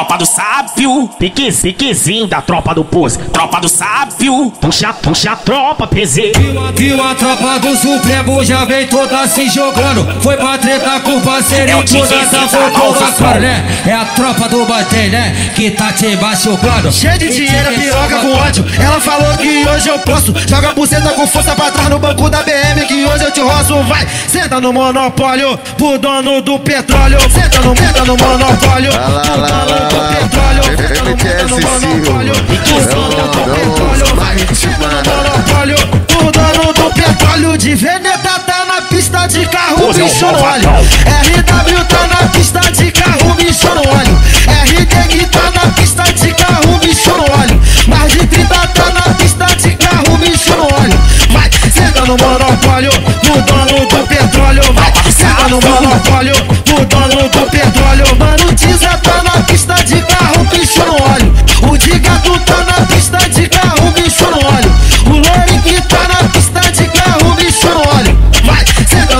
tropa do sábio. Pique, piquezinho da tropa do pose, tropa do sábio. Puxa, puxa a tropa, PZ. Viu a tropa do Supremo já vem toda se jogando. Foi pra treta com o parceiro É o toda essa voltou Alves, agora, né? É a tropa do bater, né? Que tá te machucando. Cheio de dinheiro, piroca com ódio. Ela falou que hoje eu posso. Joga a buceta com força pra trás no banco da BM. Que hoje eu te roço. Vai, senta no monopólio. Pro dono do petróleo. Senta no, senta no monopólio. Lá, lá, lá, lá, monopólio. Silva. dono do petróleo. De Veneta tá na pista de carro. Bicho no óleo. RW tá na pista de carro. Bicho no óleo. RD tá na pista de carro. Bicho no óleo. Mais de 30 tá na pista de carro. Bicho no óleo. Vai, senta no monopólio.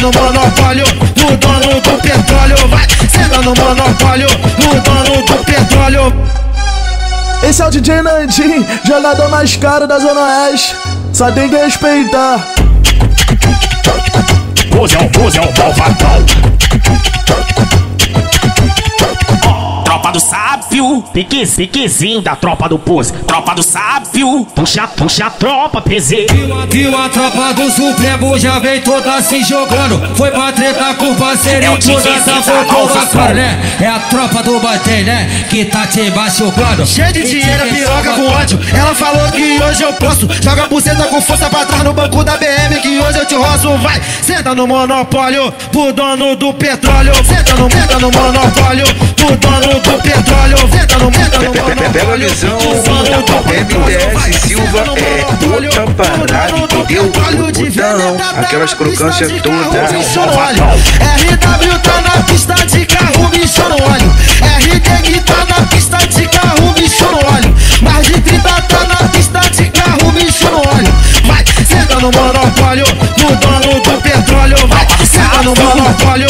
No monopólio. No dono do petróleo. Vai, senta no monopólio. No dono do petróleo. Esse é o DJ Nandim, jogador mais caro da Zona Oeste. Só tem que respeitar. Pose é um, pose é um malvadão. Tropa do sábio, pique, piquezinho da tropa do pose, tropa do sábio. Puxa, puxa a tropa, PZ. Viu a tropa do Supremo já vem toda se jogando. Foi pra treta com o parceiro É o e toda essa voltou Alves, agora, né? É a tropa do bater, né? Que tá te machucando. Cheio de dinheiro, piroca com ódio. Ela falou que hoje eu posso. Joga a buceta com força pra trás no banco da BM. Que hoje eu te roço. Vai, senta no monopólio. Pro dono do petróleo. Senta no, senta no monopólio. Pro dono do petróleo. Senta no, senta no monopólio. Pega a visão, MTS Silva é outra parada, entendeu? tá aquelas crocâncias todas. RW tá na pista de carro, bicho no óleo. RD tá na pista de carro, bicho no óleo. Mais de 30 tá na pista de carro, bicho no óleo. Vai, senta no monopólio, no dono do petróleo. Vai, senta no monopólio,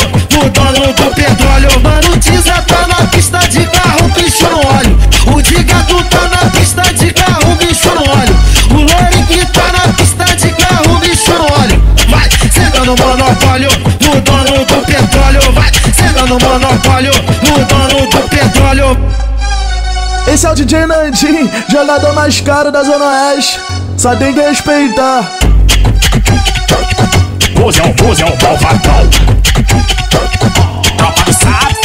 no monopólio, no dono do petróleo. Esse é o DJ Nandim, jogador mais caro da Zona Oeste. Só tem que respeitar. Pose é um, pose é um malvadão. Tropa do sábio,